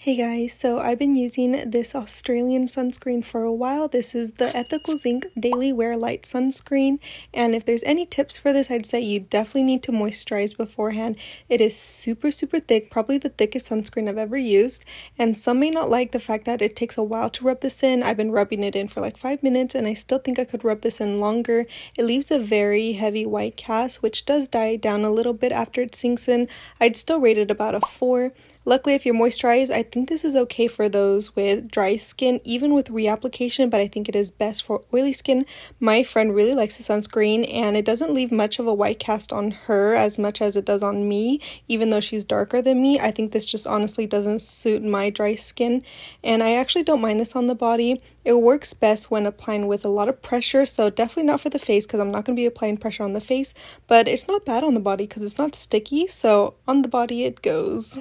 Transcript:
Hey guys, so I've been using this Australian sunscreen for a while. This is the Ethical Zinc Daily Wear Light Sunscreen. And if there's any tips for this, I'd say you definitely need to moisturize beforehand. It is super, super thick, probably the thickest sunscreen I've ever used. And some may not like the fact that it takes a while to rub this in. I've been rubbing it in for like five minutes and I still think I could rub this in longer. It leaves a very heavy white cast, which does die down a little bit after it sinks in. I'd still rate it about a four. Luckily, if you're moisturized, I think this is okay for those with dry skin, even with reapplication, but I think it is best for oily skin. My friend really likes the sunscreen, and it doesn't leave much of a white cast on her as much as it does on me, even though she's darker than me. I think this just honestly doesn't suit my dry skin, and I actually don't mind this on the body. It works best when applying with a lot of pressure, so definitely not for the face because I'm not going to be applying pressure on the face, but it's not bad on the body because it's not sticky, so on the body it goes.